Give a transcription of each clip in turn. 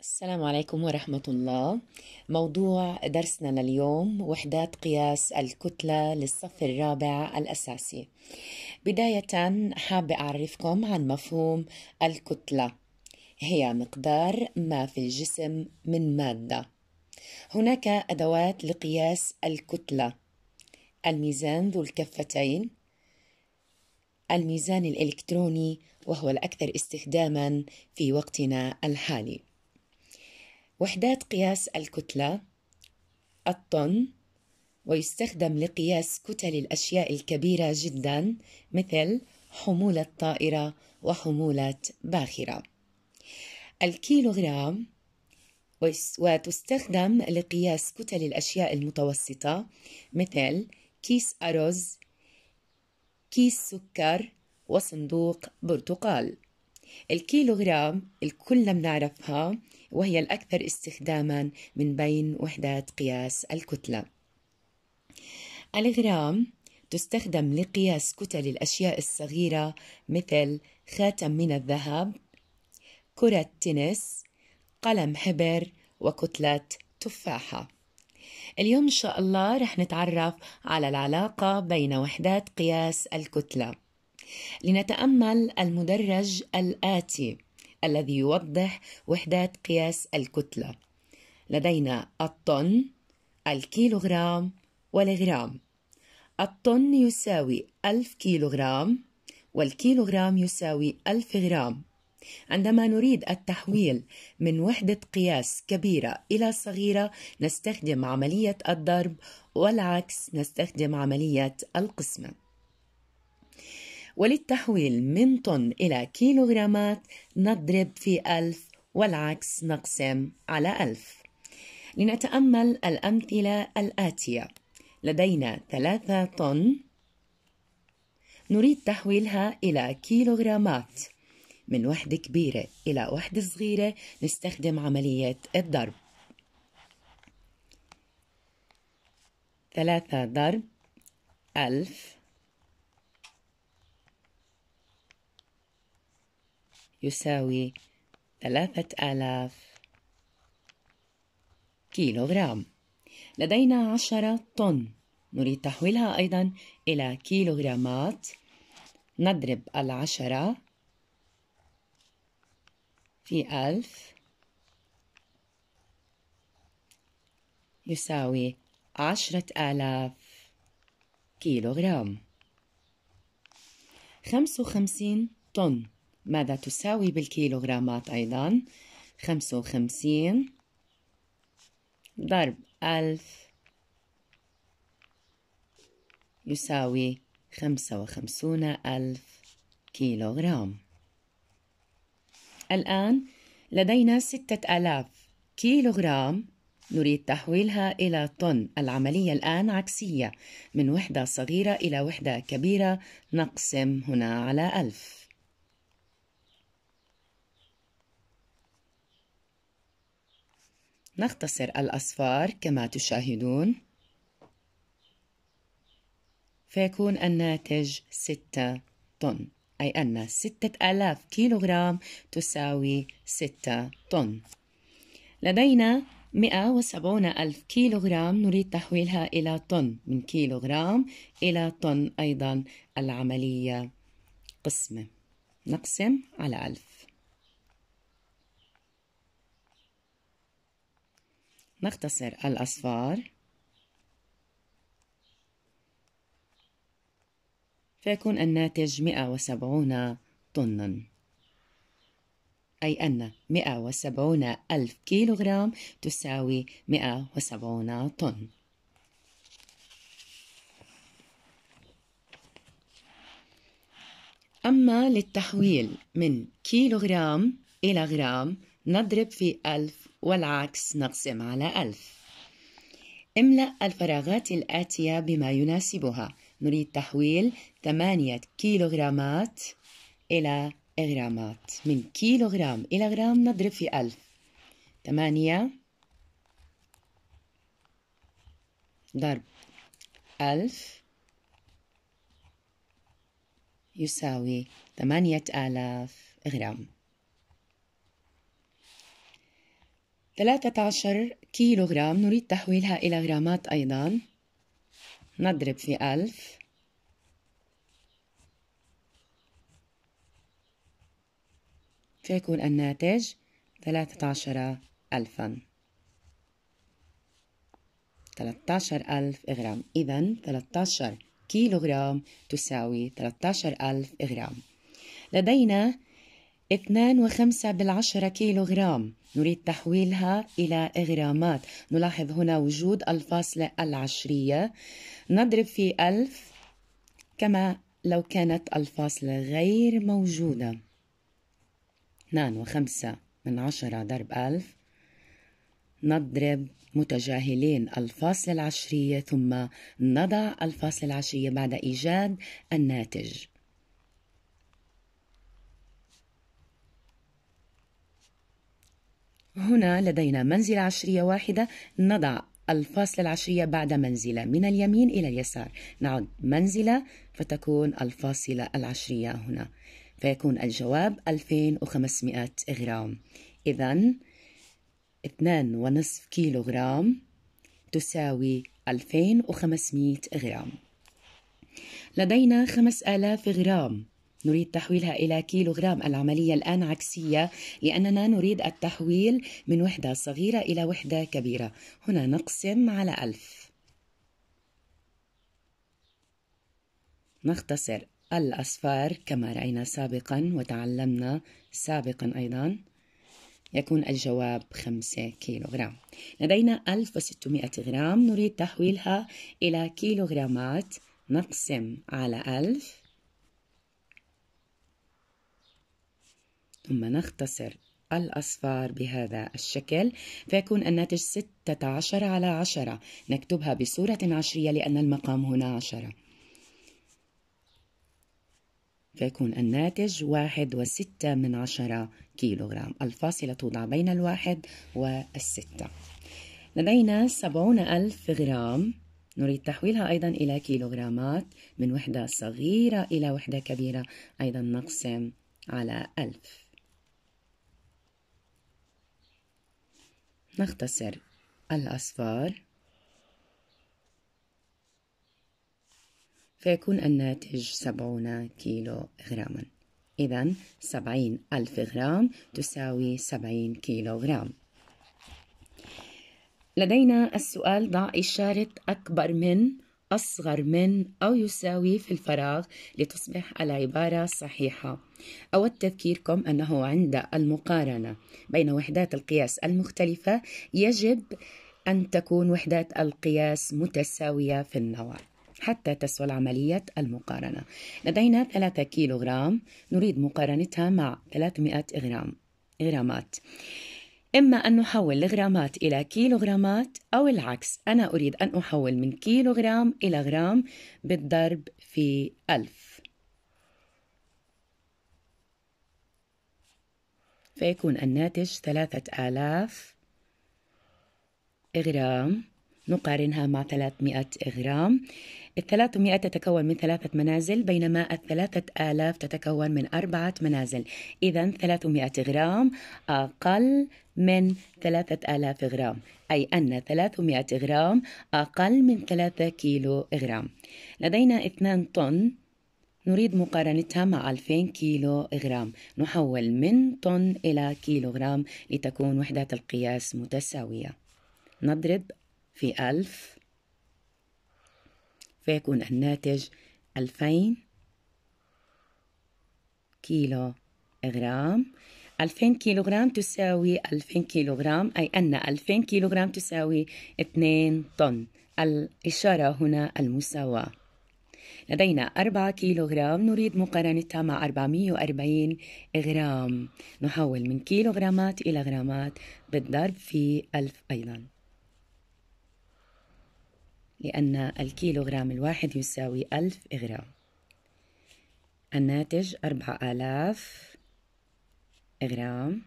السلام عليكم ورحمة الله. موضوع درسنا لليوم وحدات قياس الكتلة للصف الرابع الأساسي. بداية حابة أعرفكم عن مفهوم الكتلة. هي مقدار ما في الجسم من مادة. هناك أدوات لقياس الكتلة. الميزان ذو الكفتين. الميزان الإلكتروني وهو الأكثر استخداما في وقتنا الحالي. وحدات قياس الكتلة الطن ويستخدم لقياس كتل الأشياء الكبيرة جدا مثل حمولة طائرة وحمولة باخرة. الكيلوغرام وتستخدم لقياس كتل الأشياء المتوسطة مثل كيس أرز كيس سكر وصندوق برتقال. الكيلوغرام الكل بنعرفها وهي الأكثر استخداما من بين وحدات قياس الكتلة. الغرام تستخدم لقياس كتل الأشياء الصغيرة مثل خاتم من الذهب كرة تنس قلم حبر وكتلة تفاحة. اليوم إن شاء الله رح نتعرف على العلاقة بين وحدات قياس الكتلة. لنتأمل المدرج الآتي الذي يوضح وحدات قياس الكتلة. لدينا الطن الكيلوغرام والغرام. الطن يساوي ألف كيلوغرام والكيلوغرام يساوي ألف غرام. عندما نريد التحويل من وحدة قياس كبيرة إلى صغيرة نستخدم عملية الضرب والعكس نستخدم عملية القسمة. وللتحويل من طن إلى كيلوغرامات نضرب في ألف والعكس نقسم على ألف. لنتأمل الأمثلة الآتية. لدينا ثلاثة طن. نريد تحويلها إلى كيلوغرامات. من وحدة كبيرة إلى وحدة صغيرة نستخدم عملية الضرب. ثلاثة ضرب ألف يساوي ثلاثة آلاف كيلوغرام. لدينا عشرة طن. نريد تحويلها أيضا إلى كيلوغرامات. نضرب العشرة في ألف يساوي عشرة آلاف كيلوغرام. خمس وخمسين طن. ماذا تساوي بالكيلوغرامات أيضا؟ خمسة وخمسين ضرب ألف يساوي خمسة وخمسون ألف كيلوغرام. الآن لدينا ستة آلاف كيلوغرام. نريد تحويلها إلى طن. العملية الآن عكسية. من وحدة صغيرة إلى وحدة كبيرة نقسم هنا على ألف. نختصر الأصفار كما تشاهدون. فيكون الناتج ستة طن أي أن ستة آلاف كيلوغرام تساوي ستة طن. لدينا مئة وسبعون ألف كيلوغرام نريد تحويلها إلى طن من كيلوغرام إلى طن أيضا العملية. قسمة نقسم على ألف. نختصر الأصفار. فيكون الناتج 170 طنا أي أن 170 ألف كيلوغرام تساوي 170 طن. أما للتحويل من كيلوغرام إلى غرام نضرب في ألف والعكس نقسم على ألف. املأ الفراغات الآتية بما يناسبها. نريد تحويل ثمانية كيلوغرامات إلى غرامات من كيلوغرام إلى غرام نضرب في ألف. ثمانية ضرب ألف يساوي ثمانية آلاف غرام. 13 كيلو غرام نريد تحويلها إلى غرامات أيضا. نضرب في ألف. فيكون الناتج ثلاثة عشر ألفا. ثلاثة عشر ألف غرام. إذا ثلاثة عشر كيلو غرام تساوي ثلاثة عشر ألف غرام. لدينا اثنان وخمسة بالعشرة كيلو غرام نريد تحويلها إلى غرامات نلاحظ هنا وجود الفاصلة العشرية. نضرب في ألف كما لو كانت الفاصلة غير موجودة. اثنان وخمسة من عشرة ضرب ألف. نضرب متجاهلين الفاصلة العشرية ثم نضع الفاصلة العشرية بعد إيجاد الناتج. هنا لدينا منزلة عشرية واحدة نضع الفاصلة العشرية بعد منزلة من اليمين إلى اليسار. نعد منزلة فتكون الفاصلة العشرية هنا. فيكون الجواب 2500 غرام. إذا اثنان ونصف كيلو غرام تساوي 2500 غرام. لدينا 5000 غرام. نريد تحويلها إلى كيلو غرام العملية الآن عكسية لأننا نريد التحويل من وحدة صغيرة إلى وحدة كبيرة. هنا نقسم على ألف. نختصر. الأصفار كما رأينا سابقا وتعلمنا سابقا أيضا يكون الجواب 5 كيلوغرام. لدينا 1600 غرام. نريد تحويلها إلى كيلوغرامات. نقسم على 1000 ثم نختصر الأصفار بهذا الشكل فيكون الناتج 16 على 10 نكتبها بصورة عشرية لأن المقام هنا 10 فيكون الناتج واحد وستة من عشرة كيلوغرام. الفاصلة توضع بين الواحد والستة. لدينا سبعون ألف غرام. نريد تحويلها أيضا إلى كيلوغرامات. من وحدة صغيرة إلى وحدة كبيرة. أيضا نقسم على ألف. نختصر الأصفار. فيكون الناتج سبعون كيلو غراما إذا سبعين ألف غرام تساوي سبعين كيلو غرام لدينا السؤال ضع إشارة أكبر من أصغر من أو يساوي في الفراغ لتصبح العبارة صحيحة. أود تذكيركم أنه عند المقارنة بين وحدات القياس المختلفة يجب أن تكون وحدات القياس متساوية في النوع حتى تسهل عملية المقارنة. لدينا 3 كيلوغرام نريد مقارنتها مع 300 غرام غرامات. إما أن نحول الغرامات إلى كيلوغرامات أو العكس أنا أريد أن أحول من كيلوغرام إلى غرام بالضرب في ألف. فيكون الناتج ثلاثة آلاف غرام نقارنها مع 300 غرام. الثلاثمائة تتكون من ثلاثة منازل بينما الثلاثة آلاف تتكون من أربعة منازل. إذا ثلاثمائة غرام أقل من ثلاثة آلاف غرام. أي أن ثلاثمائة غرام أقل من ثلاثة كيلو غرام. لدينا اثنان طن. نريد مقارنتها مع 2000 كيلو غرام. نحول من طن إلى كيلو غرام لتكون وحدات القياس متساوية. نضرب في ألف فيكون الناتج 2000 كيلو غرام. 2000 كيلو غرام تساوي 2000 كيلو غرام أي أن 2000 كيلو غرام تساوي 2 طن. الإشارة هنا المساواة. لدينا 4 كيلو غرام نريد مقارنتها مع 440 غرام. نحول من كيلو غرامات إلى غرامات بالضرب في ألف أيضاً. لأن الكيلوغرام الواحد يساوي ألف غرام. الناتج أربعة آلاف غرام.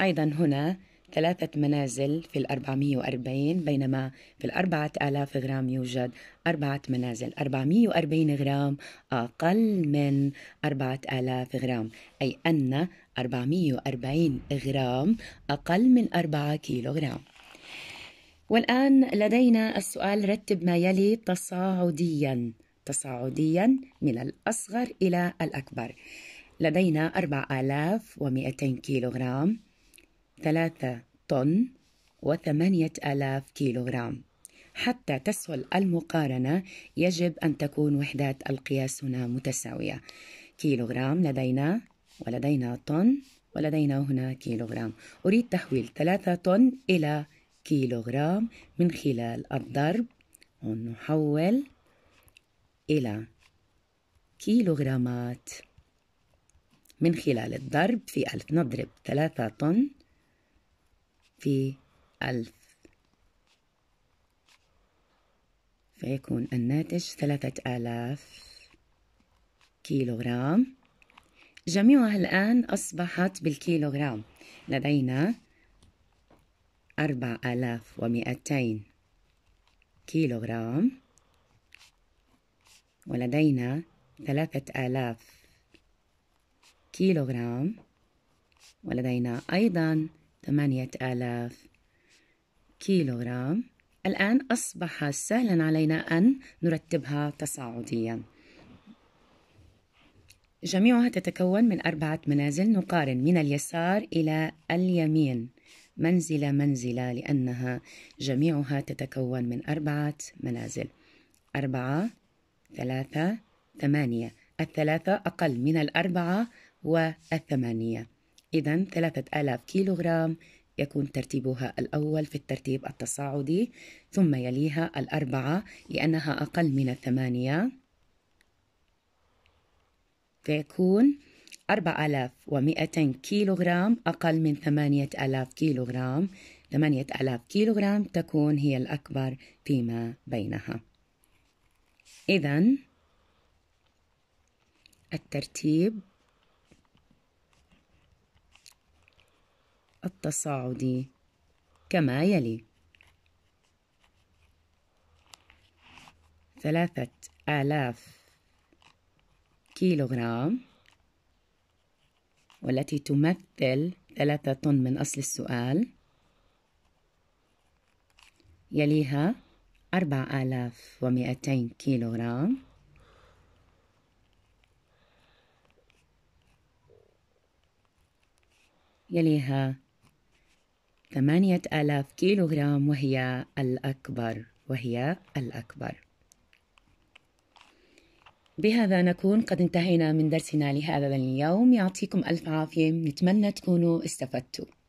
أيضا هنا ثلاثة منازل في الأربعمية وأربعين بينما في الأربعة آلاف غرام يوجد أربعة منازل. أربعمية وأربعين غرام أقل من أربعة آلاف غرام. أي أن أربعمية وأربعين غرام أقل من أربعة كيلو غرام والآن لدينا السؤال رتب ما يلي تصاعديا. تصاعديا من الأصغر إلى الأكبر. لدينا 4200 كيلوغرام ثلاثة طن وثمانية آلاف كيلوغرام. حتى تسهل المقارنة يجب أن تكون وحدات القياس هنا متساوية. كيلوغرام لدينا ولدينا طن ولدينا هنا كيلوغرام. أريد تحويل ثلاثة طن إلى كيلوغرام من خلال الضرب ونحول إلى كيلوغرامات. من خلال الضرب في ألف نضرب ثلاثة طن في ألف. فيكون الناتج ثلاثة آلاف كيلوغرام. جميعها الآن أصبحت بالكيلوغرام. لدينا أربع آلاف ومئتين كيلوغرام ولدينا ثلاثة آلاف كيلوغرام ولدينا أيضا ثمانية آلاف كيلوغرام. الآن أصبح سهلا علينا أن نرتبها تصاعديا. جميعها تتكون من أربعة منازل نقارن من اليسار إلى اليمين. منزلة منزلة لأنها جميعها تتكون من أربعة منازل. أربعة ثلاثة ثمانية. الثلاثة أقل من الأربعة والثمانية. إذا ثلاثة آلاف كيلوغرام يكون ترتيبها الأول في الترتيب التصاعدي ثم يليها الأربعة لأنها أقل من الثمانية. فيكون أربع آلاف ومئتين كيلوغرام أقل من ثمانية آلاف كيلوغرام. ثمانية آلاف كيلوغرام تكون هي الأكبر فيما بينها. إذا الترتيب التصاعدي كما يلي. ثلاثة آلاف كيلوغرام والتي تمثل ثلاثة طن من أصل السؤال. يليها أربع آلاف ومئتين كيلوغرام. يليها ثمانية آلاف كيلوغرام وهي الأكبر وهي الأكبر. بهذا نكون قد انتهينا من درسنا لهذا اليوم. يعطيكم ألف عافية. نتمنى تكونوا استفدتوا.